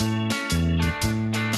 うん。